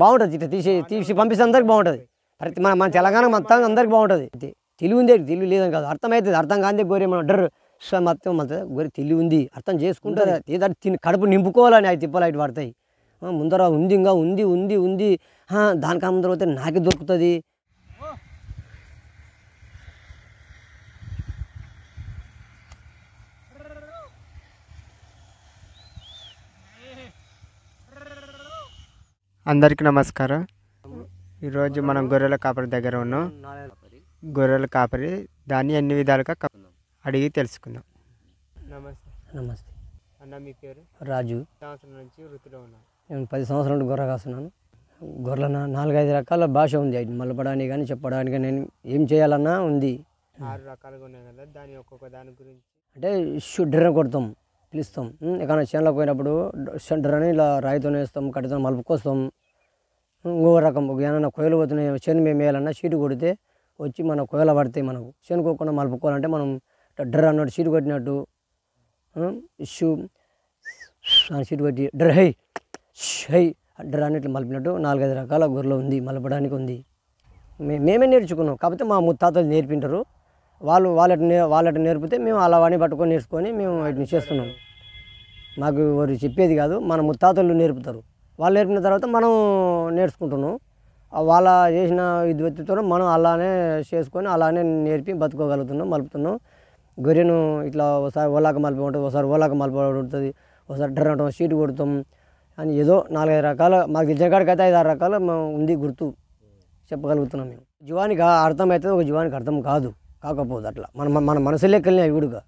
బాగుంటుంది. ఇట్లా తీసి తీసి పంపిస్తే అందరికి బాగుంటుంది. ప్రతి మన మన తెలంగాణ మొత్తం అందరికి బాగుంటుంది. తెలివి ఉంది తెలివి లేదని కాదు. అర్థమవుతుంది అర్థం కాదే గొర్రె మనం డర్ సో మొత్తం మొత్తం గొర్రె తెలివి ఉంది. అర్థం చేసుకుంటుంది. ఏదంటే తిని కడుపు నింపుకోవాలని అవి తిప్పలు అటు పడతాయి. ముందర ఉంది ఇంకా ఉంది ఉంది ఉంది. దానికన్నా ముందర పోతే నాకే దొరుకుతుంది. అందరికీ నమస్కారం. ఈరోజు మనం గొర్రెల కాపరి దగ్గర ఉన్నాం. గొర్రెల కాపరి దాన్ని ఎన్ని విధాలుగా అడిగి తెలుసుకుందాం. నమస్తే. నమస్తే. అన్న మీ పేరు? రాజు. సంవత్సరం నుంచి వృత్తిలో ఉన్నాం నేను పది సంవత్సరాల నుండి గొర్రె కాస్తున్నాను. గొర్రెల నాలుగైదు రకాల భాష ఉంది. అది మలపడానికి కానీ చెప్పడానికి నేను ఏం చేయాలన్నా ఉంది. ఆరు రకాలుగా ఉన్నాయి కదా. దాని ఒక్కొక్క దాని గురించి? అంటే షుడ్డర్ కొడతాం. పిలుస్తాం. ఎక్కడైనా చేనులోకి పోయినప్పుడు సెంటర్ అని ఇలా రాయితో వేస్తాం కట్టితో మలుపుకొస్తాం ఇంకో రకం ఒక ఏమైనా కొయ్యలు పోతున్నాయి చేను మేము వేయాలన్నా షీటు కొడితే వచ్చి మన కొయ్యలు పడతాయి మనకు. చేను కోకుండా మలుపుకోవాలంటే మనం డ్ర అన్నట్టు షీటు కొట్టినట్టు షూ అని షీటు కొట్టి డ్ర హై హై డ్ర అన్నట్లు మలిపినట్టు నాలుగైదు రకాల గొర్రెలు ఉంది మలపడానికి ఉంది. మే మేమే నేర్చుకున్నాం. కాకపోతే మా ముత్తాతలు నేర్పింటారు. వాళ్ళు వాళ్ళటి నే వాళ్ళటి నేర్పితే మేము అలా వాడిని పట్టుకొని నేర్చుకొని మేము వాటిని చేస్తున్నాం. మాకు వారు చెప్పేది కాదు మన ముత్తాతలు నేర్పుతారు. వాళ్ళు నేర్పిన తర్వాత మనం నేర్చుకుంటున్నాం. వాళ్ళ చేసిన విద్వత్తుతో మనం అలానే చేసుకొని అలానే నేర్పి బతుకోగలుగుతున్నాం మలుపుతున్నాం. గొర్రెను ఇట్లా ఒకసారి ఓలాక మలిపి ఉంటుంది ఒకసారి ఓలాక మలిపి ఉంటుంది ఒకసారి డర్రటం అంటాం షీట్ కొడతాం అని ఏదో నాలుగైదు రకాల మాకు తెలిసిన అయితే ఐదు ఆరు రకాల మేము ఉంది గుర్తు చెప్పగలుగుతున్నాం మేము. జీవానికి అర్థం అవుతుంది ఒక జీవానికి అర్థం కాదు. కాకపోదు అట్లా మన మన- మన మనసు లెక్కల్ని అవి కూడా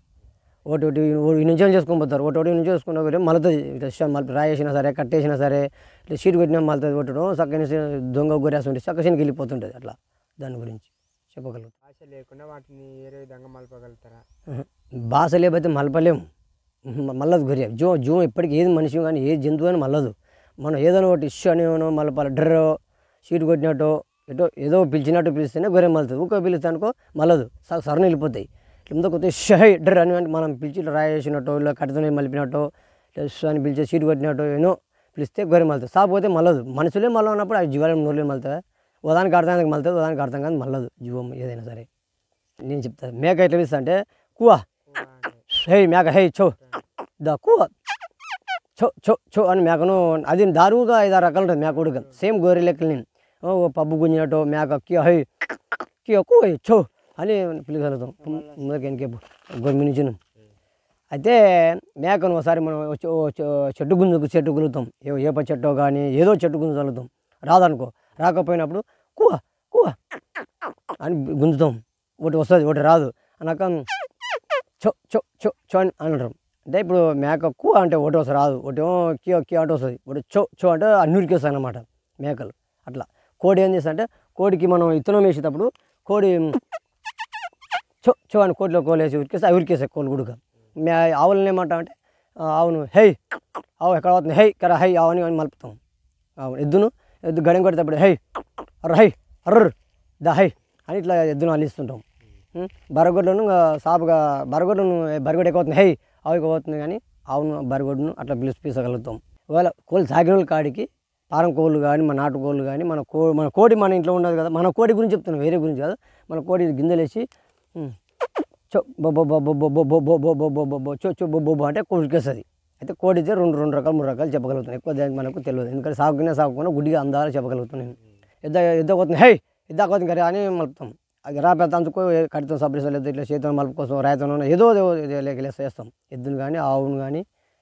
ఒకటి ఒకటి నుంచి చేసుకొని పోతారు. ఒకటి ఒకటి నుంచి చేసుకున్న ఒకటి ఇట్లా మళ్ళీ రాయేసినా సరే కట్టేసినా సరే ఇట్లా షీట్ కొట్టినా మలుతుంది కొట్టడం చక్కని దొంగ గురేస్తుంటే చక్కసినికి వెళ్ళిపోతుంటుంది అట్లా. దాని గురించి చెప్పగలుగుతాం. ఆశ లేకుండా వాటిని వేరే విధంగా మలపగలుగుతారా? భాష లేకపోతే మలపలేము మ- మల్లదు గొర్రె. జూ జూ ఎప్పటికీ ఏది మనిషి కానీ ఏ జంతువు అని మల్లదు. మనం ఏదైనా ఒకటి ఇష్యూ అనేవనో మలపాలి. డ్రో షీట్ కొట్టినట్టు ఏదో ఏదో పిలిచినట్టు పిలిస్తేనే గొర్రె మలుతుంది. ఒక్కో పిలిస్తే అనుకో మల్లదు సరణ వెళ్ళిపోతాయి ఇట్లా కొత్త షహై డ్రర్ అని మనం పిలిచి ఇట్లా రాయేసినట్టు ఇలా కట్టతోనే మలిపినట్టు ఇట్లా అని పిలిచి సీటు కొట్టినట్టు ఏనో పిలిస్తే గొర్రె మలుతుంది. సాపోతే మలదు. మనుషులే మళ్ళీ ఉన్నప్పుడు అది జీవాలు నోరులే మలుతుంది ఉదానికి అర్థానికి మలుతుంది. ఉదానికి అర్థం కాదు మళ్ళదు జీవం ఏదైనా సరే. నేను చెప్తాను మేక ఎట్లా పిలుస్తా అంటే కువా. హే మేక హే చో. దా కువా. చో చో చో అని మేకను అది దారుగా ఐదారు రకాలు ఉంటుంది మేక ఉడక సేమ్ గొర్రె లెక్కలు ఓ పబ్బు గుంజినట్టు మేక కియో హై కియో చో అని పిలగలుగుతాం ముందుకు వెనకేపు గొర్రె నుంచి అయితే మేకను ఒకసారి మనం చెట్టు గుంజుకు చెట్టు గులుతాం ఏ ఏప చెట్టో కానీ ఏదో చెట్టు గుంజు చల్లుతాం రాదనుకో రాకపోయినప్పుడు కువ కువ అని గుంజుతాం ఒకటి వస్తుంది ఒకటి రాదు అన్నాక చో చో చో చో అని అంటారు అంటే ఇప్పుడు మేక కు అంటే ఒకటి వస్తుంది రాదు ఒకటేమో కియో కియో అంటే వస్తుంది ఒకటి చో చో అంటే అన్నిటికి వస్తాయి అన్నమాట మేకలు అట్లా కోడి ఏం చేస్తా అంటే కోడికి మనం ఇత్తనం వేసేటప్పుడు కోడి చో చో అని కోడిలో కోళ్ళు వేసి ఉరికేస్తే అవి ఉరికేస్తాయి కోళ్ళు గుడుక. మే ఆవులను ఏమంటాం అంటే ఆవును హై ఆవు ఎక్కడ పోతుంది? హై కర హై ఆవు అని మలుపుతాం. అవును ఎద్దును ఎద్దు గడియం కొట్టేటప్పుడు హై అర్ర హై అర్ర ద హై అని ఇట్లా ఎద్దును అల్లిస్తుంటాం. బరగొడ్లను సాపుగా బరగొడ్లను బరగొడ్డు ఎక్కువ అవుతుంది హై ఆవు ఎక్కువ అవుతుంది కానీ ఆవును బరగొడ్డును అట్లా పిలిచి పీసగలుగుతాం. ఒకవేళ కోళ్ళు సాగిన కాడికి పారం కోళ్ళు కానీ మన నాటు కోళ్ళు కానీ మన కో మన కోడి మన ఇంట్లో ఉండదు కదా మన కోడి గురించి చెప్తున్నాం వేరే గురించి కాదు మన కోడి గింజలేసి ఉమ్, చో చో అంటే కొరికేస్తుంది అయితే కోడి అయితే రెండు రెండు రకాలు మూడు రకాలు చెప్పగలుగుతాను ఎక్కువ దానికి మనకు తెలియదు ఎందుకంటే సాగుకునే సాగుకున్నా గుడ్డిగా అందాలు చెప్పగలుగుతాను నేను ఎద్ద ఎద్ద పోతుంది హై కదా అని మలుపుతాం అది పెద్ద అంచుకో కడితం సబ్రిసం లేదా ఇట్లా చేతులు మలుపు కోసం రాయితం ఏదో ఏదో లేక వేస్తాం ఎద్దును కానీ ఆవును కానీ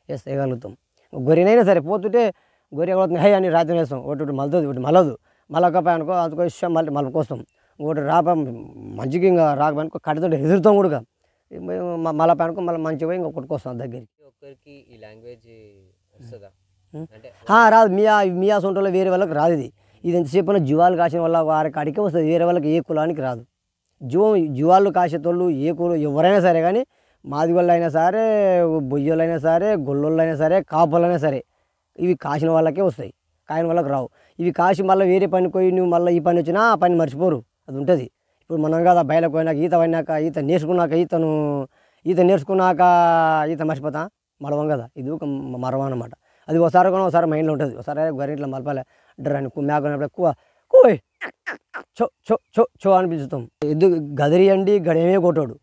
వేస్తే వేయగలుగుతాం గొర్రెనైనా సరే పోతుంటే గొర్రె ఎవరుతుంది హై అని రాయితం వేస్తాం ఒకటి మలుతుంది ఒకటి మలదు. మలకపోయి అనుకో అందుకో ఇష్టం మళ్ళీ మలుపుకొస్తాం ఒకటి రాప మంచిగా ఇంకా రాకపోయినుకో కడితే ఎదురుతాం కూడా మలపై అనుకో మళ్ళీ మంచిగా ఇంకా కొట్టుకొస్తాం దగ్గరికి. ఒక్కరికి ఈ లాంగ్వేజ్ వస్తుందా? రాదు. మియా మియా సొంటలో వేరే వాళ్ళకి రాదు ఇది. ఇది ఎంతసేపు జీవాలు కాసిన వల్ల వారి కాడికే వస్తుంది. వేరే వాళ్ళకి ఏ కులానికి రాదు. జీవం జీవాలు కాసేటోళ్ళు ఏ కులం ఎవరైనా సరే కానీ మాదిగోళ్ళు అయినా సరే బొయ్యోళ్ళు అయినా సరే గొల్లోళ్ళు అయినా సరే కాపులైనా సరే ఇవి కాసిన వాళ్ళకే వస్తాయి. కాయని వాళ్ళకి రావు. ఇవి కాసి మళ్ళీ వేరే పని పోయి నువ్వు మళ్ళీ ఈ పని వచ్చినా ఆ పని మర్చిపోరు. అది ఉంటుంది. ఇప్పుడు మనం కదా బయలకు పోయినాక ఈత పడినాక ఈత నేర్చుకున్నాక ఈతను ఈత నేర్చుకున్నాక ఈత మర్చిపోతా? మరవం కదా. ఇది ఒక మరవం అనమాట అది ఒకసారి కూడా ఒకసారి మైండ్లో ఉంటుంది. ఒకసారి గరింట్లో ఇట్లా మలపాలి. డ్ర అని ఎక్కువ కోయ్! చో చో చో చో అని పిలుస్తాం. ఎద్దు గదిరియండి గడేమే కొట్టాడు.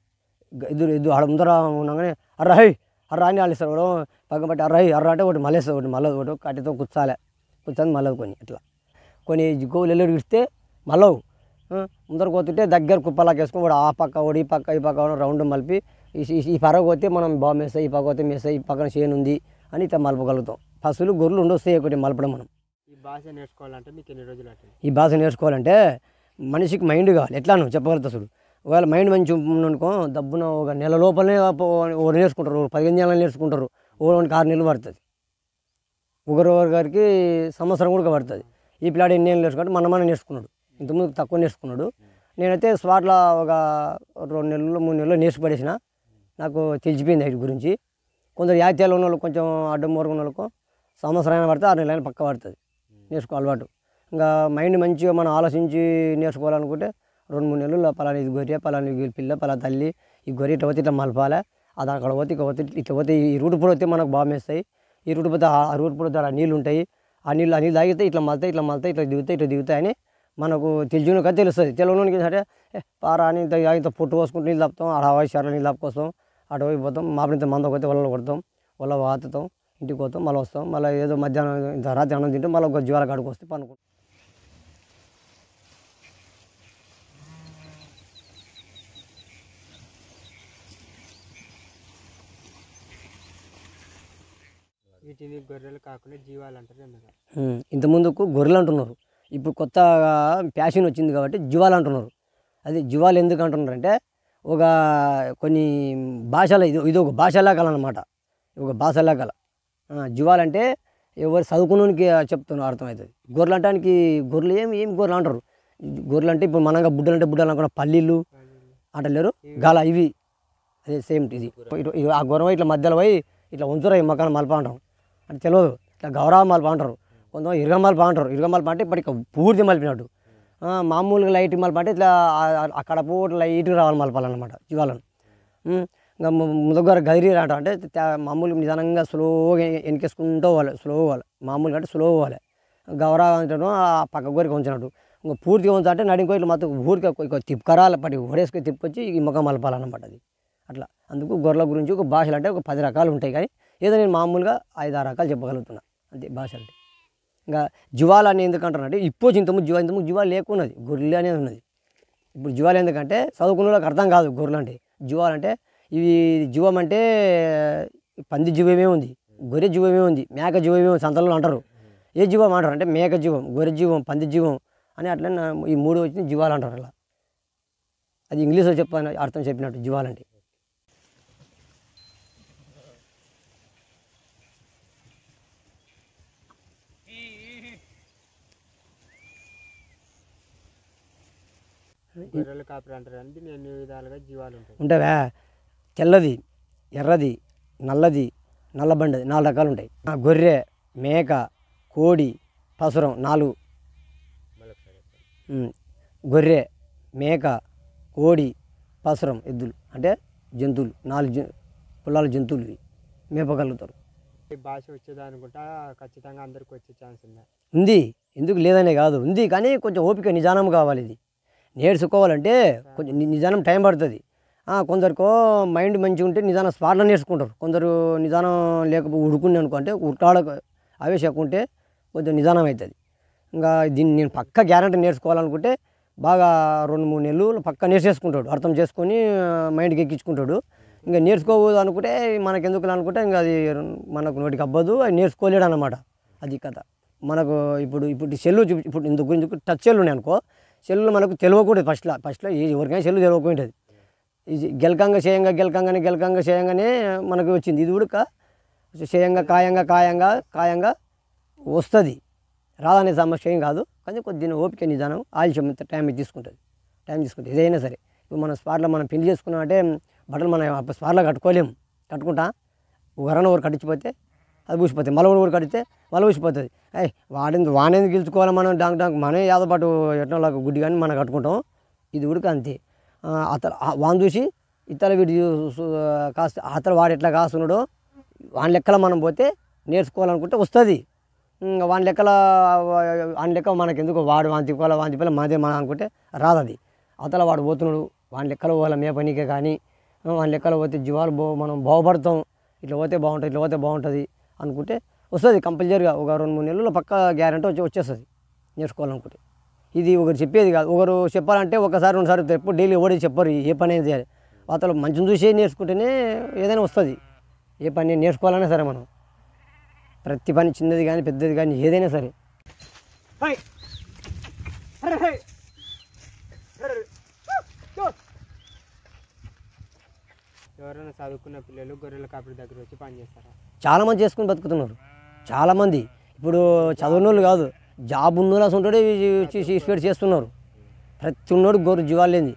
ఎద్దు ఎద్దు ఆడ ముందర ఉండగానే అర్రా హై! అర్రా అని వాళ్ళు ఇస్తారు పక్కన పట్టి అర్రా అర్రా అంటే ఒకటి మళ్ళేస్తుంది ఒకటి మళ్ళీ ఒకటి కట్టితో కుచ్చాలి. కుచ్చాలి మళ్ళీ కొని ఇట్లా. కొన్ని గోవులు ఎల్లుడు ఇస్తే మళ్ళవు ముందర పోతుంటే దగ్గర కుప్పలాగా వేసుకొని వాడు ఆ పక్క వాడు ఈ పక్క ఈ పక్క రౌండ్ మలిపి ఈ పరగ పోతే మనం బాగా మేస్తాయి ఈ పక్క పోతే మేస్తాయి ఈ పక్కన చేను ఉంది అని ఇట్లా మలపగలుగుతాం. పశువులు గొర్రెలు ఉండొస్తాయి ఒకటి మలపడం మనం. ఈ భాష నేర్చుకోవాలంటే మీకు ఎన్ని రోజులు ఈ భాష నేర్చుకోవాలంటే మనిషికి మైండ్ కావాలి. ఎట్లా నువ్వు చెప్పగలుగుతా చూడు. ఒకవేళ మైండ్ మంచి అనుకో దబ్బున ఒక నెల లోపలనే నేర్చుకుంటారు. పదిహేను నెలలు నేర్చుకుంటారు. ఓనికి ఆరు నెలలు పడుతుంది. ఒకరు గారికి సంవత్సరం కూడా పడుతుంది. ఈ పిల్లాడు ఎన్ని నెలలు నేర్చుకుంటే మన మన నేర్చుకున్నాడు. ఇంతకుముందు తక్కువ నేర్చుకున్నాడు. నేనైతే స్పాట్లో ఒక రెండు నెలలు మూడు నెలలు నేర్చుపడేసిన నాకు తెలిసిపోయింది వీటి గురించి. కొందరు యాత్యాలు ఉన్న వాళ్ళు కొంచెం అడ్డం మోరుకున్న వాళ్ళకు సంవత్సరం అయినా పడితే ఆరు నెలలైనా పక్క పడుతుంది. నేర్చుకో అలవాటు. ఇంకా మైండ్ మంచిగా మనం ఆలోచించి నేర్చుకోవాలనుకుంటే రెండు మూడు నెలలు పలానా ఇది గొర్రె పలానా పిల్ల పలానా తల్లి ఈ గొర్రె ఇట్లా పోతే ఇట్లా మలపాలి? అది అక్కడ పోతే ఇక్కడ పోతే ఇట్లా పోతే ఈ రూట్ పూట వస్తే మనకు బాగా మేస్తాయి. ఈ రూట్ పోతే ఆ రూట్ పూట ద్వారా నీళ్ళు ఉంటాయి. ఆ నీళ్ళు ఆ నీళ్ళు తాగితే ఇట్లా మళ్తాయి ఇట్లా మళ్తాయి ఇట్లా దిగుతాయి ఇట్లా దిగుతాయని మనకు తెలిసిన తెలుస్తుంది. తెలియనికి సరే ఏ, పారా అని ఇంత ఇంత పొట్టు పోసుకుంటూ నీళ్ళు తప్పుతాం ఆడ హవాయి షార్లో నీళ్ళు తప్పుకొస్తాం అటు పోయి పోతాం. మాపడింత మంద పోతే వల్ల కొడతాం. వల్ల వాతుతాం ఇంటికి పోతాం మళ్ళీ వస్తాం. మళ్ళీ ఏదో మధ్యాహ్నం ఇంత రాత్రి అన్నం తింటే మళ్ళీ ఒక జ్వాల కాడికి వస్తే పనుకుంటాం. వీటిని గొర్రెలు కాకుండా జీవాలు అంటారు గొర్రెలు అంటున్నారు. ఇప్పుడు కొత్తగా ప్యాషన్ వచ్చింది కాబట్టి జీవాలు అంటున్నారు. అది జీవాలు ఎందుకు అంటున్నారు అంటే ఒక కొన్ని భాషల ఇది ఇది ఒక భాషలా కల అనమాట ఒక భాషలా కల జీవాలంటే ఎవరు చదువుకున్నోనికి చెప్తున్నారు అర్థమవుతుంది గొర్రెలు అంటానికి గొర్రెలు ఏం ఏం గొర్రెలు అంటారు? గొర్రెలు అంటే ఇప్పుడు మనంగా బుడ్డలు అంటే బుడ్డలు అనుకున్న పల్లీలు అంటలేరు గల ఇవి. అదే సేమ్ ఇది. ఆ గొర్రె ఇట్లా మధ్యలో పోయి ఇట్లా ఉంచురా ఈ మకాన మలప అంటాం అది తెలియదు ఇట్లా గౌరవ బాగుంటారు. అంటారు కొంత ఇరుగ మలప అంటారు ఇరుగ అంటే ఇప్పటికి పూర్తి మలిపినట్టు మామూలుగా లైట్ మలపంటే ఇట్లా అక్కడ పూట లైట్గా రావాలి మలపాలన్నమాట జీవాలను ఇంకా ముదగ్గర గదిరి రాట అంటే మామూలుగా నిదానంగా స్లోగా వెనకేసుకుంటూ పోవాలి. స్లో పోవాలి. మామూలుగా అంటే స్లో పోవాలి. గౌరవం ఆ పక్క గోరికి ఉంచినట్టు ఇంకా పూర్తిగా ఉంచాలంటే నడింకో ఇట్లా మొత్తం ఊరికే తిప్పుకరాలి పట్టి ఓడేసుకొని తిప్పుకొచ్చి ఈ ముఖం మలపాలన్నమాట అది. అట్లా. అందుకు గొర్రెల గురించి ఒక భాషలు అంటే ఒక పది రకాలు ఉంటాయి కానీ ఏదో నేను మామూలుగా ఐదు ఆరు రకాలు చెప్పగలుగుతున్నా. అంతే భాష అంటే. ఇంకా జువాలు అని ఎందుకంటారు అంటే ఇప్పుడు ఇంతకుముందు జువా ఇంతము జీవాలు లేకున్నది గొర్రెలు అనేది ఉన్నది. ఇప్పుడు జువాలు ఎందుకంటే చదువుకున్న వాళ్ళకి అర్థం కాదు గొర్రెలు అంటే. జువాలు అంటే ఇవి జీవం అంటే పంది జీవమే ఉంది గొర్రె జీవమే ఉంది మేక జీవమే ఉంది సంతలో అంటారు. ఏ జీవం అంటారు అంటే మేక జీవం గొర్రె జీవం పంది జీవం అని అట్లా ఈ మూడు వచ్చిన జీవాలు అంటారు అలా. అది ఇంగ్లీష్లో చెప్పాను అర్థం చెప్పినట్టు జీవాలంటే గొర్రెలు కాపరి అంటారు ఎన్ని విధాలుగా జీవాలు ఉంటాయి? ఉంటావా? తెల్లది ఎర్రది నల్లది నల్లబండది నాలుగు రకాలు ఉంటాయి. గొర్రె మేక కోడి పసురం నాలుగు. గొర్రె మేక కోడి పసురం ఎద్దులు అంటే జంతువులు నాలుగు పొలాల జంతువులు ఇవి. మేపగలుగుతారు. భాష వచ్చేది అనుకుంటా ఖచ్చితంగా అందరికి వచ్చే ఛాన్స్ ఉందా? ఉంది. ఎందుకు లేదనే కాదు. ఉంది కానీ కొంచెం ఓపిక నిదానం కావాలి ఇది. నేర్చుకోవాలంటే కొంచెం నిదానం టైం పడుతుంది. కొందరికో మైండ్ మంచిగా ఉంటే నిదానం స్పాట్లో నేర్చుకుంటారు. కొందరు నిదానం లేకపోతే ఉడుకుని అనుకుంటే ఉట్టాడ ఆవేశం ఎక్కువ ఉంటే కొంచెం నిదానం అవుతుంది ఇంకా దీన్ని నేను పక్క గ్యారంటీ నేర్చుకోవాలనుకుంటే బాగా రెండు మూడు నెలలు పక్క నేర్చేసుకుంటాడు. అర్థం చేసుకొని మైండ్కి ఎక్కించుకుంటాడు. ఇంకా నేర్చుకోవద్దు అనుకుంటే మనకి ఎందుకు అనుకుంటే ఇంకా అది మనకు నోటికి అవ్వదు. అది నేర్చుకోలేడు అనమాట అది కథ. మనకు ఇప్పుడు ఇప్పుడు సెల్లు ఇప్పుడు ఇందుకు గురించి టచ్ సెల్లు ఉన్నాయి అనుకో సెల్లు మనకు తెలియకూడదు ఫస్ట్లో. ఫస్ట్లో ఎవరికైనా సెల్లు తెలియకుంటుంది ఇది గెలకంగా చేయంగా గెలకంగానే గెలకంగా చేయంగానే మనకు వచ్చింది. ఇది ఉడక చేయంగా కాయంగా కాయంగా కాయంగా వస్తుంది. రాదనే సమస్య ఏం కాదు. కానీ కొద్దిగా ఓపిక నిదానం ఆలస్యం టైం తీసుకుంటుంది. టైం తీసుకుంటుంది. ఏదైనా సరే. ఇప్పుడు మన స్పాట్లో మనం పెళ్ళి చేసుకున్నామంటే బట్టలు మనం స్పాట్లో కట్టుకోలేము. కట్టుకుంటా? ఎవరైనా ఒకరు కట్టించిపోతే అది పూసిపోతుంది మళ్ళీ కూడా కడితే మళ్ళీ పూసిపోతుంది అయ్యి వాడింది వానేది గెలుచుకోవాలి మనం? డాంక్ డాంక్. మనమే యాదపాటు పాటు గుడ్డి కానీ మనం కట్టుకుంటాం. ఇది కూడా అంతే. అతను వాన్ చూసి ఇతర వీడి చూ- కాస్త అతను వాడు ఎట్లా కాస్తున్నాడో వాని లెక్కల మనం పోతే నేర్చుకోవాలనుకుంటే వస్తుంది. వాని లెక్కల వాని లెక్క మనకి ఎందుకు వాడు వాని తిప్పుకోవాలి వాని తిప్పాలి మాదే మన అనుకుంటే రాదు అది అతల వాడు పోతున్నాడు వాని లెక్కలో పోవాలి మే పనికే కానీ. వాని లెక్కలో పోతే జీవాలు బో మనం బాగుపడతాం. ఇట్లా పోతే బాగుంటుంది ఇట్లా పోతే బాగుంటుంది. అనుకుంటే వస్తుంది కంపల్సరీగా ఒక రెండు మూడు నెలల్లో పక్క గ్యారంటీ వచ్చి వచ్చేస్తుంది. నేర్చుకోవాలనుకుంటే. ఇది ఒకరు చెప్పేది కాదు. ఒకరు చెప్పాలంటే ఒకసారి రెండుసారి ఎప్పుడు డైలీ ఎవడే చెప్పరు ఏ పని అనేది చేయాలి. మంచిని చూసి నేర్చుకుంటేనే ఏదైనా వస్తుంది. ఏ పని నేర్చుకోవాలన్నా సరే మనం. ప్రతి పని చిన్నది కానీ పెద్దది కానీ ఏదైనా సరే. ఎవరైనా చదువుకున్న పిల్లలు గొర్రెల కాపరి దగ్గర వచ్చి పని చేస్తారా? చాలామంది చేసుకుని బతుకుతున్నారు. చాలామంది. ఇప్పుడు చదివిన వాళ్ళు కాదు జాబ్ ఉన్నోళ్ళు అసలు ఉంటాడే స్పీడ్ చేస్తున్నారు. ప్రతి ఉన్నోడు గోరు జీవాలేంది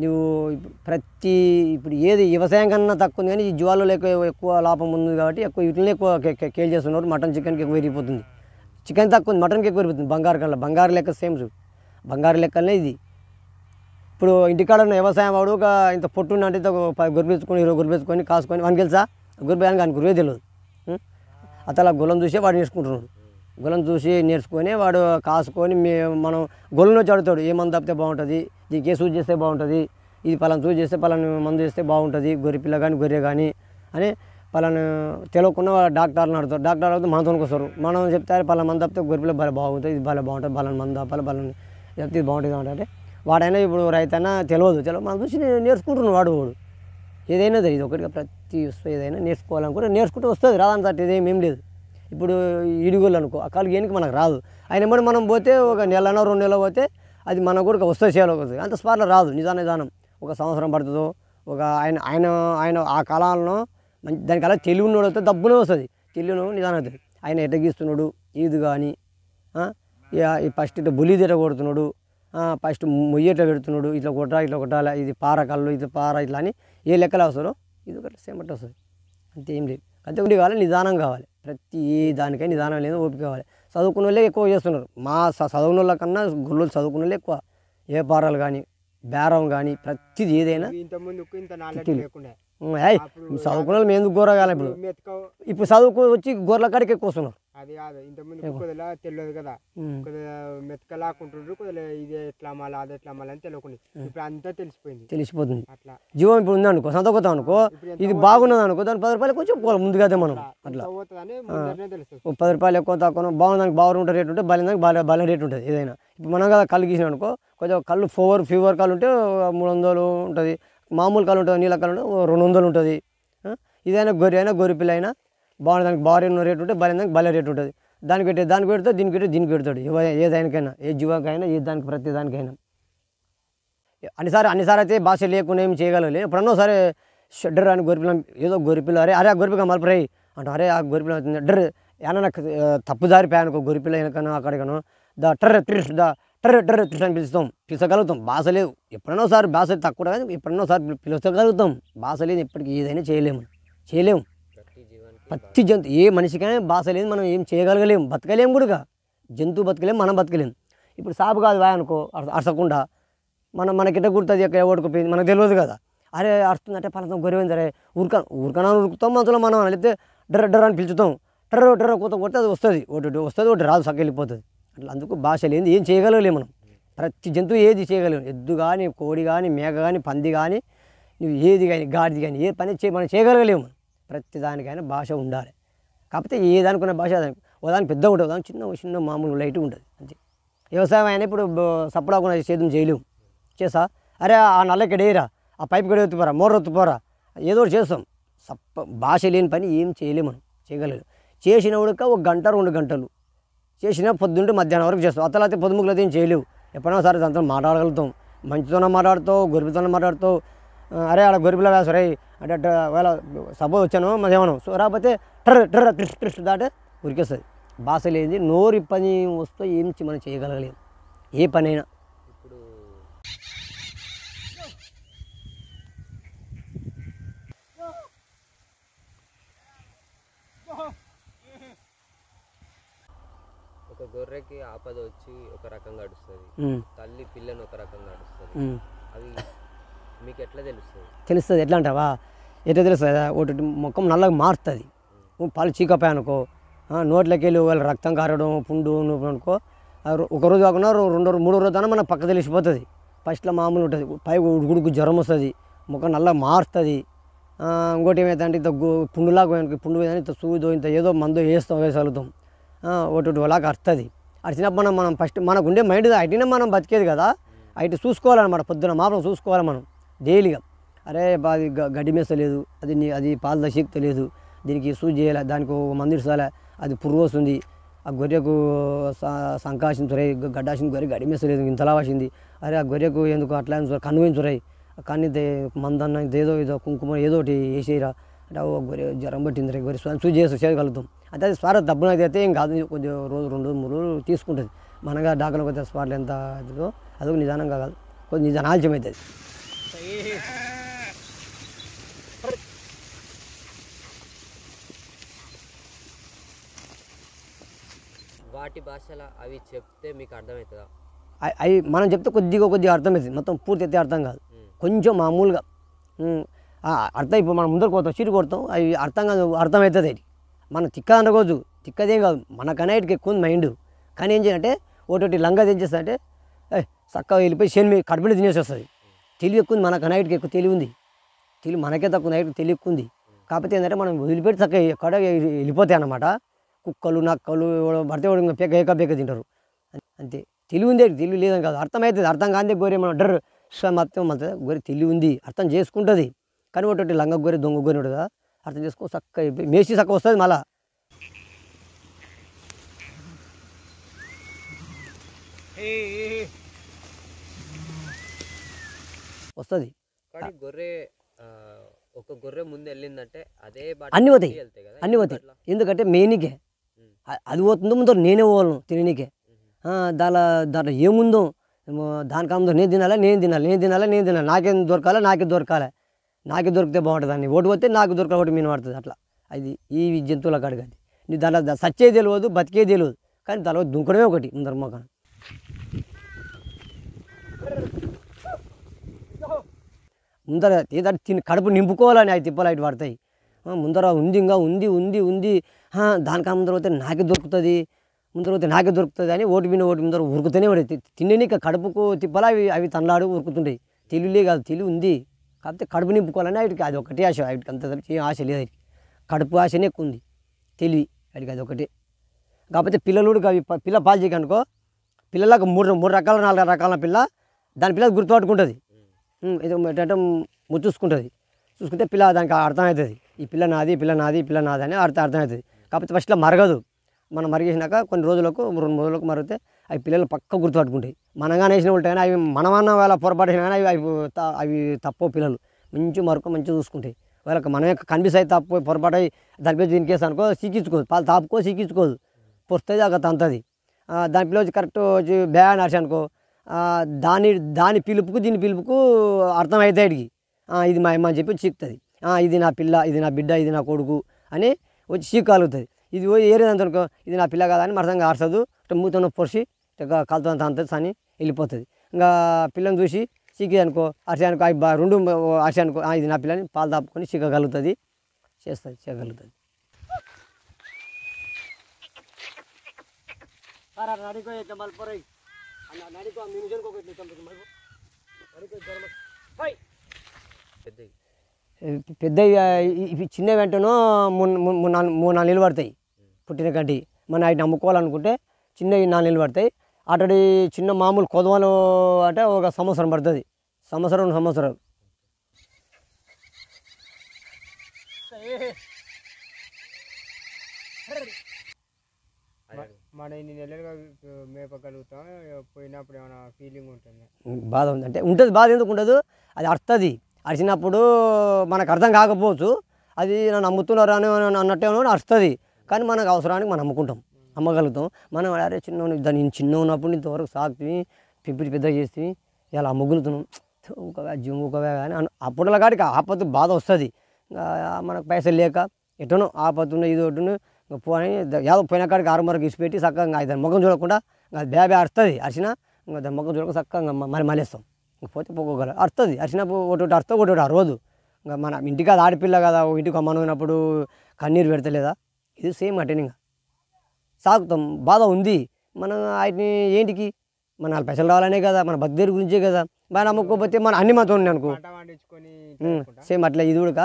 నువ్వు ప్రతి ఇప్పుడు ఏది వ్యవసాయం కన్నా తక్కువ ఉంది కానీ ఈ జీవాలలో ఎక్కువ ఎక్కువ లాభం ఉంది కాబట్టి ఎక్కువ వీటిని ఎక్కువ కే- కేల్ చేస్తున్నారు. మటన్ చికెన్కి ఎక్కువ విరిగిపోతుంది. చికెన్ తక్కువ ఉంది మటన్కి ఎక్కువ విరిగిపోతుంది. బంగారు కళ్ళ బంగారు లెక్క సేమ్ చూడు. బంగారు లెక్కలనే ఇది. ఇప్పుడు ఇంటికాడ ఉన్న వ్యవసాయం వాడు ఒక ఇంత పొట్టు అంటే ఇంత గొర్రెలు పెంచుకొని ఇరవై గొర్రెలు పెంచుకొని కాసుకొని వానికి తెలుసా? గొర్రె కానీ గురువే తెలియదు. అతల గులం చూసే వాడు నేర్చుకుంటున్నాడు. గులం చూసి నేర్చుకొని వాడు కాసుకొని మే మనం గులంలో చదువుతాడు. ఏ మందు తప్పితే బాగుంటుంది? దీనికి ఏ సూజ్ చేస్తే బాగుంటుంది? ఇది పలానా సూజ్ చేస్తే పలానా మందు చేస్తే బాగుంటుంది? గొర్రె పిల్ల కానీ గొర్రె కానీ అని పలానా తెలియకుండా వాళ్ళ డాక్టర్ని అడుగుతారు డాక్టర్ అడిగితే మనతోనికి వస్తారు మనం చెప్తే పలానా మంది తప్పితే గొర్రె పిల్ల భలే బాగుంటుంది ఇది భలే బాగుంటుంది పలానా మంది తప్పాలి పలానా చెప్తే ఇది బాగుంటుంది అంటే వాడైనా ఇప్పుడు రైతైనా తెలియదు తెలియదు మనం చూసి నేర్చుకుంటున్నాడు వాడు వాడు ఏదైనా తెలియదు ఒకటిగా ప్రతి వస్తువు ఏదైనా కూడా నేర్చుకుంటే వస్తుంది. రాదని తట్టు ఇదేమి ఏం లేదు. ఇప్పుడు ఇడుగులు అనుకో ఆ కాలు ఏనికి మనకు రాదు. ఆయన ఎమ్మడి మనం పోతే ఒక నెలనో రెండు నెలలు పోతే అది మనకు కూడా వస్తుంది చేయాలి వస్తుంది. అంత స్పాట్లో రాదు. నిదాన నిదానం ఒక సంవత్సరం పడుతుందో ఒక ఆయన ఆయన ఆయన ఆ కాలంలో మంచి దానికి అలా తెలివి ఉన్నాడు దబ్బునే వస్తుంది. తెలివిను నిదానం అవుతుంది ఆయన ఎట గీస్తున్నాడు? ఈదు కానీ ఈ ఫస్ట్ ఇట్లా బులి తిట్ట కొడుతున్నాడు. ఫస్ట్ మొయ్యేట పెడుతున్నాడు? ఇట్లా కొట్ట ఇట్లా కొట్టాలి? ఇది పార కళ్ళు ఇది పార ఇట్లా అని ఏ లెక్కలు వస్తారో ఇది ఒకటి సేమట్ వస్తుంది. అంతే ఏం లేదు. అంతే ఉండి కావాలి నిదానం కావాలి. ప్రతి ఏ దానికై నిదానం లేదు ఓపిక కావాలి. చదువుకున్న వాళ్ళే ఎక్కువ చేస్తున్నారు. మా చదువుకున్న వాళ్ళ కన్నా గుళ్ళు చదువుకున్న వాళ్ళే ఎక్కువ. ఏ పారాలు కానీ బేరం కానీ ప్రతిది ఏదైనా ఇంత ముందు ఇంత నాలెడ్జ్. లేకుండా. చదువుకున్న మేము ఎందుకు గోరగాలి ఇప్పుడు? మెతక ఇప్పుడు చదువుకు వచ్చి గొర్రెల కాడికి ఎక్కువ వస్తున్నారు అది కాదు ఇంత ముందు కొద్దిగా తెలియదు కదా. కొద్దిగా మెతకలాకుంటుండ్రు కొద్దిగా ఇది ఎట్లా అమ్మాలి అది ఎట్లా అమ్మాలి అని తెలియకుండా ఇప్పుడు అంతా తెలిసిపోయింది. తెలిసిపోతుంది. అట్లా. జీవం ఇప్పుడు ఉంది అనుకో సంతకొత్తాం అనుకో ఇది బాగున్నది అనుకో దాని పది రూపాయలు కొంచెం చెప్పుకోవాలి ముందుగా అయితే మనం. అట్లా. పది రూపాయలు ఎక్కువ తక్కువ బాగుందానికి బాగా ఉంటే రేట్ ఉంటుంది బలిందానికి బాగా బలం రేట్ ఉంటుంది ఏదైనా. ఇప్పుడు మనం కదా కళ్ళు గీసినాం అనుకో కొంచెం కళ్ళు ఫోర్ ఫీవర్ కాలు ఉంటే మూడు వందలు ఉంటుంది. మామూలు కాలు ఉంటుంది? నీళ్ళ కాలు ఓ రెండు వందలు ఉంటుంది. ఇదైనా గొర్రె అయినా గొర్రె పిల్ల అయినా బాగుండదానికి బాగా ఉన్న రేట్ ఉంటే దానికి బల రేట్ ఉంటుంది. దానికి పెట్టే దానికి పెడితే దీనికి పెట్టి దీనికి పెడతాడు ఏ ఏ దానికైనా ఏ జీవాకైనా ఏ దానికి ప్రతి దానికైనా. అన్నిసారి అన్నిసారి అయితే భాష లేకుండా ఏం చేయగలలే ఎప్పుడన్నా సరే షడ్డర్ అని గొరిపిల్ల ఏదో గొరిపిల్ల అరే అరే ఆ గొరిపిక మలపరాయి అంటే అరే ఆ గొరిపిల్ల అవుతుంది. డర్ ఏమన్నా తప్పు దారి అనుకో గొరిపిల్ల వెనకనో అక్కడికనో దా టర్ర దా టర్ర అని పిలుస్తాం. పిలచగలుగుతాం. భాష లేదు. ఎప్పుడైనా ఒకసారి భాష తక్కువ కానీ ఎప్పుడైనా ఒకసారి పిలు- పిలచగలుగుతాం. భాష లేదు ఎప్పటికీ ఏదైనా చేయలేము. చేయలేము. ప్రతి జంతు ఏ మనిషికైనా భాష లేదు. మనం ఏం చేయగలగలేము. బతకలేము కూడా జంతువు బతకలేము మనం బతకలేము. ఇప్పుడు సాపు కాదు వాయ్ అనుకో అర- అరసకుండా. మనం మనకిట గుర్తుంది ఎక్కడ ఓడుకుపోయింది మనకు తెలియదు కదా. అరే అరుస్తుందంటే పలానా గొర్రె సరే ఉరక ఉరకనా ఉరుకుతాం మనసులో మనం. లేకపోతే డర్ర డర్ర అని పిలుచుతాం. టర్ర టర్ర కూత కొడితే అది వస్తుంది. ఒకటి వస్తుంది ఒకటి రాదు సక్క వెళ్ళిపోతుంది. అట్లా అందుకు భాష లేని ఏం చేయగలగలేము మనం. ప్రతి జంతువు ఏది చేయగలవు ఎద్దు కానీ కోడి కానీ మేక కానీ పంది కానీ నువ్వు ఏది కానీ గాడిది కానీ ఏ పని చే మనం చేయగలగలేము మనం. ప్రతి దానికైనా భాష ఉండాలి. కాకపోతే ఏ దానికున్న భాష దానికి ఓ దానికి పెద్దగా ఉంటుంది దానికి చిన్న చిన్న మామూలు లైట్ ఉంటుంది. అంతే. వ్యవసాయం అయినా ఇప్పుడు సప్పడాకుండా సేద్యం చేయలేము చేసా అరే ఆ నల్లకి డేరా ఆ పైప్ గడి ఎత్తుపోరా మోర ఎత్తుపోరా ఏదో ఒకటి చేస్తాం. సప్ప భాష లేని పని ఏం చేయలేము మనం. చేయగలరు చేసిన ఉడక ఒక గంట రెండు గంటలు. చేసినా పొద్దుంటే మధ్యాహ్నం వరకు చేస్తాం అతలైతే పొద్దుముకులైతే ఏం చేయలేవు. ఎప్పుడైనా సరే దాంతో మాట్లాడగలుగుతాం. మంచితోనే మాట్లాడుతావు గొరిపితోనే మాట్లాడుతావు. అరే అలా గొరిపిల వేసరే అంటే అట్ట వేళ సపోజ్ వచ్చాను మరి ఏమను. సో రాకపోతే ట్ర ట్ర ట్రిష్ ట్రిష్ దాటే ఉరికేస్తుంది. భాష లేనిది నోరు పని వస్తే ఏం మనం చేయగలగలేము ఏ పనైనా ఇప్పుడు ఒక గొర్రెకి ఆపద వచ్చి ఒక రకంగా అడుస్తుంది. తల్లి పిల్లని ఒక రకంగా అడుస్తుంది. అవి మీకు ఎట్లా తెలుస్తుంది? తెలుస్తుంది. ఎట్లా అంటావా? ఎట్లా తెలుస్తుంది? ఒకటి ముఖం నల్లగా మారుతుంది. పాలు చీకపోయా అనుకో. ఆ, నోట్లోకి వెళ్ళి వాళ్ళ రక్తం కారడం పుండు నొప్పి అనుకో ఆ రో- ఒక రోజు కాకుండా రో- రెండో రో- మూడో రోజు అన్నా మన పక్క తెలిసిపోతుంది. ఫస్ట్లో మామూలు ఉంటుంది. పై ఉడుకుడుకు జ్వరం వస్తుంది. ముఖం నల్ల మారుతుంది. ఇంకోటి ఏమైందంటే ఇంత గు- పుండులాగా పోయానికి పుండు పోయిందని ఇంత సూదో ఇంత ఏదో మందో వేస్తాం వేసగలుగుతాం ఒకటి ఒకటి అలాగా అరుస్తుంది అరిచినప్పుడు మనం మనం ఫస్ట్ మనకు ఉండే మైండ్ అటునే మనం బతికేది కదా. అటు చూసుకోవాలన్నమాట పొద్దున మాపం చూసుకోవాలి మనం. డైలీగా అరే అది గడ్డి మేస్తలేదు అది నీ అది పాలు తెలియదు దీనికి సూజ్ చేయాలి దానికి ఒక మందు ఇస్తాలే అది పురుగు వస్తుంది ఆ గొర్రెకు సంకాశం సంకాసిన చురై గడ్డాసిన గొర్రె గడ్డి మేస్తలేదు ఇంతలా వచ్చింది అరే ఆ గొర్రెకు ఎందుకు అట్లా చురై కన్ను పోయిన కన్ను మందన్న ఏదో ఏదో కుంకుమ ఏదో ఒకటి వేసేయరా. అంటే ఓ గొర్రె జ్వరం పట్టింది రే గొర్రె స్వ- సూజ్ చేసి చేయగలుగుతాం అంటే అది స్వార దబ్బున అయితే ఏం కాదు కొద్దిగా రోజు రెండు మూడు రోజులు తీసుకుంటుంది. మనగా డాక్టర్లకు అయితే స్పాట్లు ఎంత ఇదో అదొక నిదానంగా కాదు కొద్ది నిదానాల్యం అవుతుంది వాటి భాషల అవి చెప్తే మీకు అర్థమవుతుందా? అయి మనం చెప్తే కొద్దిగా కొద్దిగా అర్థమవుతుంది. మొత్తం పూర్తి అయితే అర్థం కాదు. కొంచెం మామూలుగా. అర్థం ఇప్పుడు మనం ముందరకు పోతాం చీటు కొడతాం అవి అర్థం కాదు అర్థమవుతుంది అది. మనం తిక్క రోజు తిక్కదేం కాదు మనకనేటికి ఎక్కువ ఉంది మైండ్ కానీ ఏం చేయాలంటే ఒకటి లంగా ఏం చేస్తా అంటే ఏ చక్కగా వెళ్ళిపోయి చేను కడుపులో తినేసి వస్తుంది. తెలివి ఎక్కువ ఉంది మనకు అనాయిటికి ఎక్కువ తెలివి ఉంది. తెలివి మనకే తక్కువ నైట్ తెలివి ఎక్కువ ఉంది. కాకపోతే ఏంటంటే మనం వదిలిపెట్టి చక్కగా ఎక్కడ వెళ్ళిపోతాయి అన్నమాట. కుక్కలు నక్కలు పడితే వాడు ఇంకా పేక ఏక పేక తింటారు. అంతే. తెలివి ఉంది తెలివి లేదని కాదు. అర్థమవుతుంది అర్థం కాందే గోరే మనం డర్ మొత్తం మొత్తం గోరే తెలివి ఉంది అర్థం చేసుకుంటుంది. కానీ ఒకటి లంగ గొర్రె దొంగ గొర్రె ఉంటుంది? కదా అర్థం చేసుకో అయిపోయి- మేసి చక్కగా వస్తుంది మళ్ళా. వస్తుంది. గొర్రె ఒక గొర్రె ముందు వెళ్ళిందంటే అదే అన్నీ పోతాయి. అన్నీ పోతాయి. ఎందుకంటే మెయిన్కే అది పోతుందో ముందో నేనే పోవాలను తిననీకే. దాని దాంట్లో ఏముందో? ఏమో దానికి ముందు నేను తినాలా నేను తినాలి నేను తినాలా నేను తినాలి. నాకేం దొరకాలా నాకే దొరకాలి. నాకే దొరికితే బాగుంటుంది అని. ఓటు పోతే నాకు దొరకాలి ఒకటి మీన పడుతుంది అట్లా. అది ఈ జంతువుల కడగది నీ దాంట్లో సచ్చే తెలియదు బతికే తెలియదు. కానీ తల దుంకడమే ఒకటి ముందర మొక్కన ముందర ఏదంటే తిని కడుపు నింపుకోవాలని అవి తిప్పలు అటు పడతాయి. ముందర ఉంది ఇంకా ఉంది ఉంది ఉంది. దానికన్నా ముందర పోతే నాకే దొరుకుతుంది. ముందర పోతే నాకే దొరుకుతుంది అని ఓటు మీద ఓటు ముందర ఉరుకుతూనే పడే తిండి కడుపుకు తిప్పలా అవి అవి తనలాడు ఉరుకుతుంటాయి తెలివిలే కాదు తెలివి ఉంది. కాకపోతే కడుపు నింపుకోవాలని ఆయనకి అది ఒకటే ఆశ. వాటికి అంత ఏం ఆశ లేదు ఆయనకి. కడుపు ఆశనే ఎక్కువ ఉంది తెలివి ఆయనకి అది ఒకటే. కాకపోతే పిల్లలు కూడా అవి పిల్ల పాలు చేయకనుకో పిల్లలకు మూడు మూడు రకాల నాలుగు రకాల పిల్ల దాని పిల్ల గుర్తుపట్టుకుంటుంది. ఏంటంటే ము- చూసుకుంటుంది. చూసుకుంటే పిల్ల దానికి అర్థమవుతుంది. ఈ పిల్ల నాది ఈ పిల్ల నాది ఈ పిల్ల నాది అని అర్థం అర్థమవుతుంది. కాకపోతే ఫస్ట్లో మరగదు. మనం మరిగేసినాక కొన్ని రోజులకు రెండు రోజులకు మరిగితే అవి పిల్లలు పక్క గుర్తుపట్టుకుంటాయి. మనగానే వేసిన ఉంటాయి అవి మనమన్న వాళ్ళ పొరపాటు కానీ అవి అవి త- అవి తప్పవు పిల్లలు. మంచి మరొక మంచిగా చూసుకుంటాయి. వాళ్ళకి మనమే కనిపిస్తాయి తప్పు పొరపాటు అయ్యి దాని పేరు దీనికేసి అనుకో సీకించుకోదు పాలు తాపుకో సీకించుకోదు పొస్తుంది అక్కడ తంతది. దాని పిల్ల వచ్చి కరెక్ట్ వచ్చి బ్యా నడిచి అనుకో దాని దాని పిలుపుకు దీని పిలుపుకు అర్థమైతే అడిగి ఇది మా అమ్మ అని చెప్పి చీకుతుంది. ఇది నా పిల్ల ఇది నా బిడ్డ ఇది నా కొడుకు అని వచ్చి చీకలుగుతుంది ఇది పోయి ఏరేదంత అనుకో ఇది నా పిల్ల కదా అని మరసంగా ఆర్చదు. మూతను పొడిచి కలుతో అంత అని వెళ్ళిపోతుంది. ఇంకా పిల్లని చూసి చీకి అనుకో అరిసి అనుకో అవి రెండు అరిసి అనుకో ఆ, ఇది నా పిల్లని పాలు దాపుకొని చీకగలుగుతుంది. చేస్తుంది చేయగలుగుతుంది పెద్దవి పెద్ద ఇవి చిన్న వెంటనో మూడు నాలుగు మూడు నాలుగు నెలలు పడతాయి. పుట్టిన కంటి మనం వాటిని అమ్ముకోవాలనుకుంటే చిన్నవి నాలుగు నెలలు పడతాయి. అటడి చిన్న మామూలు కొదవలు అంటే ఒక సంవత్సరం పడుతుంది. సంవత్సరం మన ఇన్ని నెలలుగా మేపగలుగుతాం పోయినప్పుడు ఏమైనా ఫీలింగ్ ఉంటుంది? బాధ ఉంది. అంటే ఉంటుంది బాధ ఎందుకు ఉండదు? అది అర్థది. అరిచినప్పుడు మనకు అర్థం కాకపోవచ్చు. అది నన్ను అమ్ముతున్నారు అని అన్నట్టేమో అరుస్తుంది కానీ మనకు అవసరానికి మనం అమ్ముకుంటాం అమ్మగలుగుతాం మనం అరే చిన్న దాన్ని నేను చిన్న ఉన్నప్పుడు ఇంతవరకు సాకుతుంది పెంపిడి పెద్ద చేస్తే ఇలా అమ్మగలుగుతున్నాం ఒకవేళ జిమ్ ఒకవేళ కానీ అను- అప్పుడుల కాడికి ఆపత్తు బాధ వస్తుంది. ఇంకా మనకు పైసలు లేక ఎటనో ఆపత్తున్న ఇది ఒకటి ఇంకా పోని యాదో పోయిన కాడికి ఆరు మరకు ఇసిపెట్టి చక్కగా దాని ముఖం చూడకుండా ఇంకా అది బేబే అరుస్తుంది అరిచిన ఇంకా దాని ముఖం చూడకుండా చక్కగా మరి మలేస్తాం. ఇంకా పోతే పోగల అరుస్తుంది అరిచినప్పుడు ఒకటి ఒకటి ఒకటి ఒకటి రోజు. ఇంకా మన ఇంటికి అది ఆడపిల్ల కదా ఇంటికి అమ్మనున్నప్పుడు కన్నీరు పెడతలేదా? ఇది సేమ్ అటెన్ సాగుతాం. బాధ ఉంది. మనం వాటిని ఏంటికి? మన నాలుగు పైసలు రావాలనే కదా మన బద్దెరి గురించే కదా. మనం అమ్ముకోకపోతే మన అన్ని మాతో ఉన్నాయి అనుకో. సేమ్ అట్లా ఇది కూడా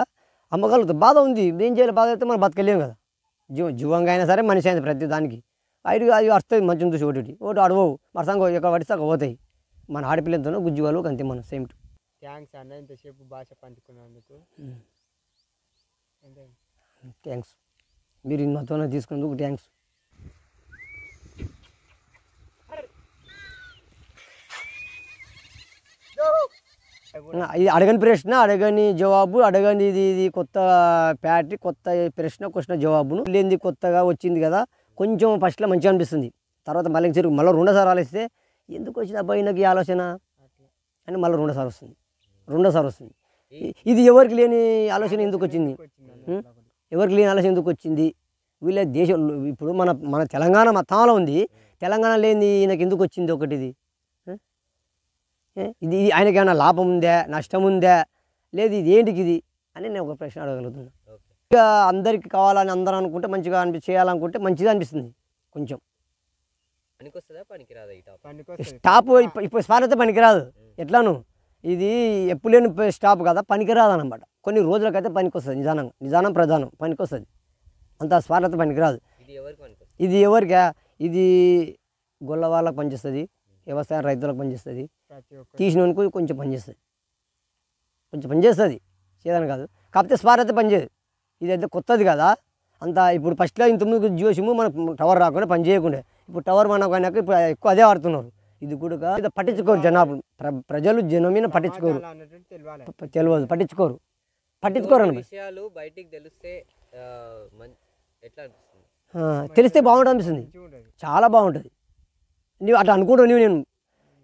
అమ్మగలుగుతాం బాధ ఉంది. ఏం చేయాలి? బాధ అయితే మనం బతకలేము కదా. జీవ జీవంగా అయినా సరే మనిషి అయింది ప్రతి దానికి. ఐదు అది వస్తుంది మంచి చూసి ఒకటి ఒకటి అడవవు మరసంగా ఎక్కడ అక్కడ పోతాయి. మన ఆడపిల్లలతోనో గుజ్జు వాళ్ళు అంతే మనం సేమ్ థ్యాంక్స్ అన్న ఇంతసేపు భాష పంచుకున్నందుకు. థ్యాంక్స్. మీరు మాతో తీసుకున్నందుకు థ్యాంక్స్. ఇది అడగని ప్రశ్న అడగని జవాబు అడగని ఇది ఇది కొత్త ప్యాటరీ కొత్త ప్రశ్న క్వశ్చన్ జవాబును. లేనిది కొత్తగా వచ్చింది కదా కొంచెం ఫస్ట్లో మంచిగా అనిపిస్తుంది. తర్వాత మళ్ళీ తిరుగు మళ్ళీ రెండోసారి ఆలోచిస్తే ఎందుకు వచ్చింది అబ్బాయి నాకు ఈ ఆలోచన? అని మళ్ళీ రెండోసారి వస్తుంది. రెండోసారి వస్తుంది. ఇది ఎవరికి లేని ఆలోచన ఎందుకు వచ్చింది? ఎవరికి లేని ఆలోచన ఎందుకు వచ్చింది? వీళ్ళ దేశంలో ఇప్పుడు మన మన తెలంగాణ మొత్తంలో ఉంది. తెలంగాణ లేని ఈయనకి ఎందుకు వచ్చింది ఒకటి ఇది ఆయనకి ఏమైనా లాభం ఉందా నష్టం ఉందా లేదు ఇది ఏంటికి ఇది? అని నేను ఒక ప్రశ్న అడగలుగుతున్నా. ఓకే. ఇక అందరికి కావాలని అందరూ అనుకుంటే మంచిగా అనిపి చేయాలనుకుంటే మంచిగా అనిపిస్తుంది కొంచెం. స్టాప్ ఇప్పుడు ఇప్పుడు స్వారత పనికిరాదు. ఎట్లాను? ఇది ఎప్పుడు లేని స్టాప్ కదా పనికిరాదు అనమాట కొన్ని రోజులకైతే పనికొస్తుంది నిదానంగా. నిదానం ప్రధానం పనికొస్తుంది. అంత స్వారత పనికిరాదు. ఇది ఎవరికి ఇది గొల్ల వాళ్ళకి పనిచేస్తుంది వ్యవసాయ రైతులకు పనిచేస్తుంది తీసినోనికి కొంచెం పనిచేస్తుంది కొంచెం పనిచేస్తుంది చేయదని కాదు. కాకపోతే స్వారత పనిచేయదు ఇది అయితే కొత్తది కదా. అంత ఇప్పుడు ఫస్ట్లో ఇంత ముందు జియో సిమ్ మన టవర్ రాకుండా పని చేయకుండా. ఇప్పుడు టవర్ మనకు అయినాక ఇప్పుడు ఎక్కువ అదే వాడుతున్నారు. ఇది కూడా ఇది పట్టించుకోరు జనాభా. ప్ర ప్రజలు జనమైన పట్టించుకోరు. సమాజాలు అన్నట్టు తెలియాలి ప- తెలియదు పట్టించుకోరు. పట్టించుకోరు విషయాలు బయటికి తెలిస్తే తెలిస్తే బాగుంటుంది అనిపిస్తుంది. చాలా బాగుంటుంది. నీవు అట్లా అనుకుంటావు నీవు నేను.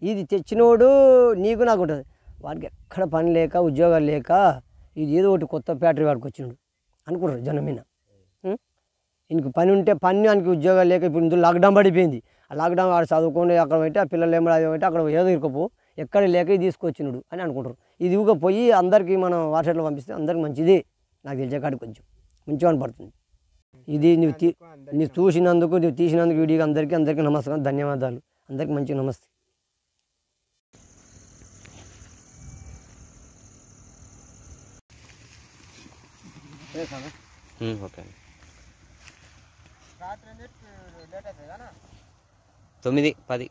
ఇది తెచ్చినోడు నీకు నాకు ఉంటుంది. వాడికి ఎక్కడ పని లేక ఉద్యోగాలు లేక ఇది ఏదో ఒకటి కొత్త ఫ్యాక్టరీ వాడికి వచ్చిండు అనుకుంటారు జనం మీద? ఈయనకి పని ఉంటే పని ఆయనకి ఉద్యోగాలు లేక ఇప్పుడు ఇందులో లాక్డౌన్ పడిపోయింది. ఆ లాక్డౌన్ వాడు చదువుకొని అక్కడ పెట్టి ఆ పిల్లలు ఏమో అది అక్కడ ఏదో ఇరుకపో ఎక్కడ లేక తీసుకొచ్చినాడు అని అనుకుంటారు. ఇది ఊగా పోయి అందరికీ మనం వాట్సాప్లో పంపిస్తే అందరికి మంచిదే. నాకు తెలిసే కాడికి కొంచెం మంచిగా కనపడుతుంది ఇది నువ్వు తీ నువ్వు చూసినందుకు నువ్వు తీసినందుకు వీడియోకి అందరికీ అందరికీ నమస్కారం ధన్యవాదాలు. అందరికీ మంచి నమస్తే. ఓకే తొమ్మిది పది.